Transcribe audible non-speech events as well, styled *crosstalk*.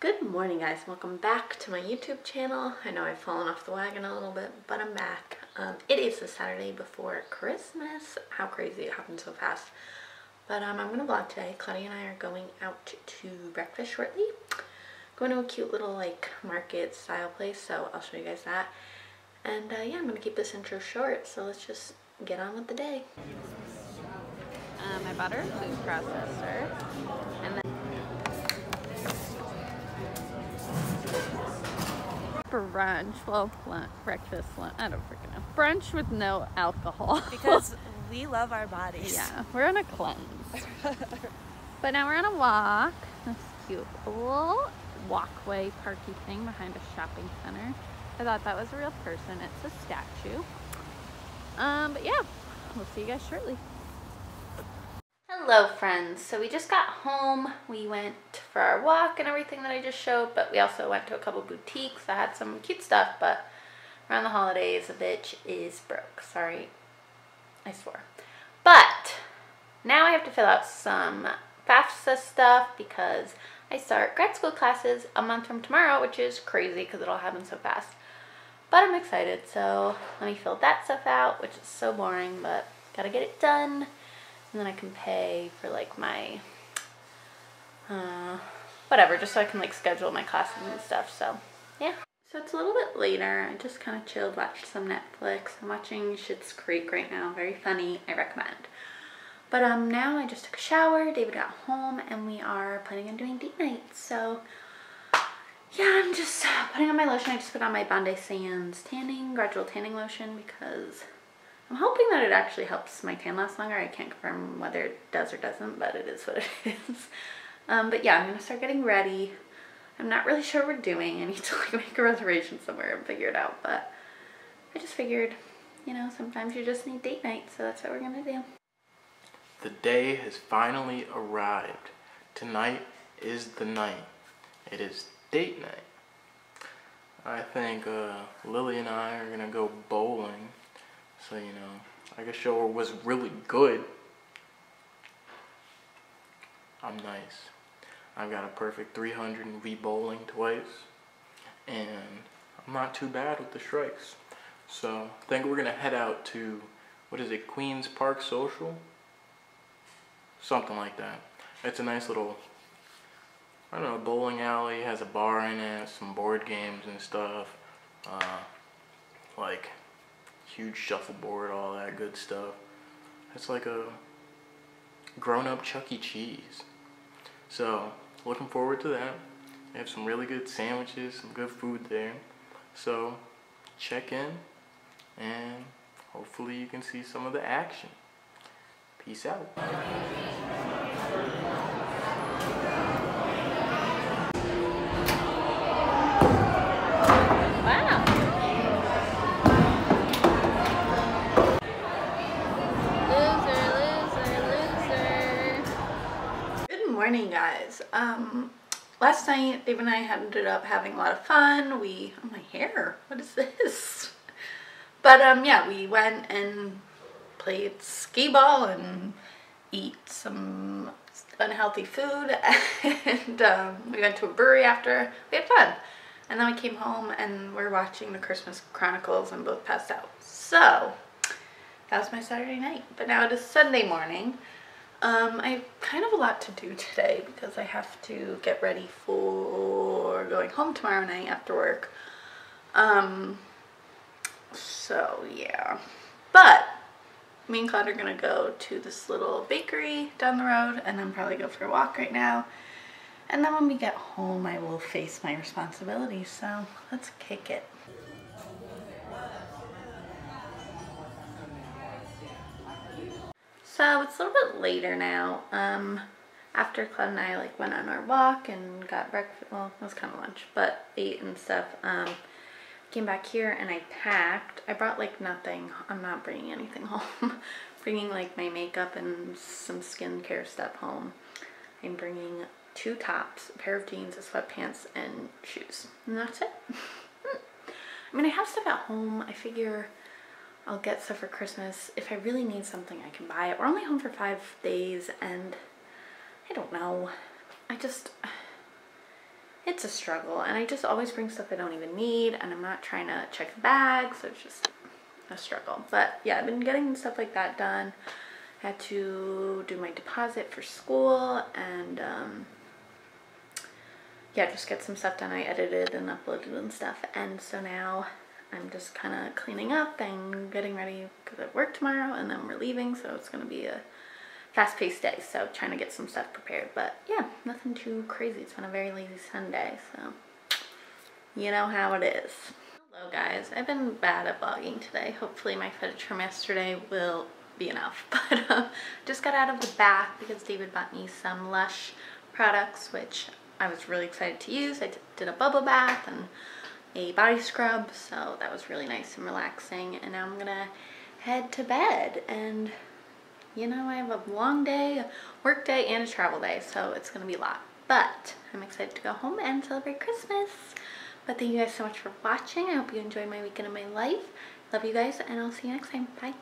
Good morning guys, welcome back to my YouTube channel. I know I've fallen off the wagon a little bit, but I'm back. Um, it is the Saturday before Christmas. How crazy it happened so fast. But um, I'm going to vlog today. Claudia and I are going out to breakfast shortly. Going to a cute little like market style place, so I'll show you guys that. And uh, yeah, I'm going to keep this intro short, so let's just get on with the day. Um, I bought food processor. And then brunch, well, lunch, breakfast, lunch, I don't freaking know. Brunch with no alcohol. *laughs* because we love our bodies. yeah, we're on a cleanse. but now we're on a walk. This cute little walkway parky thing behind a shopping center. I thought that was a real person. It's a statue. Um, but yeah, we'll see you guys shortly. Hello friends, so we just got home, we went for our walk and everything that I just showed, but we also went to a couple boutiques I had some cute stuff, but around the holidays a bitch is broke, sorry, I swore. But, now I have to fill out some FAFSA stuff because I start grad school classes a month from tomorrow, which is crazy because it all happens so fast. But I'm excited, so let me fill that stuff out, which is so boring, but gotta get it done and then I can pay for like my uh, whatever just so I can like schedule my classes and stuff so yeah. So it's a little bit later. I just kind of chilled watched some Netflix. I'm watching Schitt's Creek right now. Very funny. I recommend. But um now I just took a shower. David got home and we are planning on doing date night. So yeah I'm just putting on my lotion. I just put on my Bondi Sands tanning gradual tanning lotion because I'm hoping that it actually helps my tan last longer. I can't confirm whether it does or doesn't, but it is what it *laughs* is. Um, but yeah, I'm gonna start getting ready. I'm not really sure what we're doing. I need to like *laughs* make a reservation somewhere and figure it out, but I just figured, you know, sometimes you just need date night, so that's what we're gonna do. The day has finally arrived. Tonight is the night. It is date night. I think uh, Lily and I are gonna go bowling so, you know, I guess show was really good. I'm nice. I've got a perfect 300 and we bowling twice. And I'm not too bad with the strikes. So, I think we're going to head out to, what is it, Queens Park Social? Something like that. It's a nice little, I don't know, bowling alley. has a bar in it, some board games and stuff. Uh, like huge shuffleboard, all that good stuff. It's like a grown-up Chuck E. Cheese. So, looking forward to that. They have some really good sandwiches, some good food there. So, check in, and hopefully you can see some of the action. Peace out. Morning guys. Um last night Dave and I ended up having a lot of fun. We oh my hair. What is this? *laughs* But um yeah we went and played skee ball and eat some unhealthy food. *laughs* And um, we went to a brewery after. We had fun. And then we came home and we're watching the Christmas Chronicles and both passed out. So that was my Saturday night. But now it is Sunday morning um, I have kind of a lot to do today because I have to get ready for going home tomorrow night after work. Um, so yeah. But me and Claude are gonna go to this little bakery down the road and then probably go for a walk right now. And then when we get home, I will face my responsibilities. So let's kick it. So it's a little bit later now. Um, after Claude and I like went on our walk and got breakfast, well, it was kind of lunch, but ate and stuff. Um, came back here and I packed. I brought like nothing. I'm not bringing anything *laughs* home. bringing like my makeup and some skincare stuff home. I'm bringing two tops, a pair of jeans, a sweatpants, and shoes. And that's it. *laughs* I mean, I have stuff at home. I figure I'll get stuff for Christmas. If I really need something, I can buy it. We're only home for five days and I don't know. I just, it's a struggle and I just always bring stuff I don't even need and I'm not trying to check the bag so it's just a struggle but yeah I've been getting stuff like that done I had to do my deposit for school and um, yeah just get some stuff done I edited and uploaded and stuff and so now I'm just kind of cleaning up and getting ready because I work tomorrow and then we're leaving so it's gonna be a fast-paced day so trying to get some stuff prepared. But yeah nothing too crazy. It's been a very lazy sunday so you know how it is. Hello guys. I've been bad at vlogging today. Hopefully my footage from yesterday will be enough. *laughs* But um, just got out of the bath because david bought me some lush products which i was really excited to use. I did a bubble bath and a body scrub so that was really nice and relaxing and now i'm gonna head to bed and you know, I have a long day, a work day, and a travel day, so it's to be a lot. But I'm excited to go home and celebrate Christmas. But thank you guys so much for watching. I hope you enjoyed my weekend of my life. Love you guys, and I'll see you next time. Bye.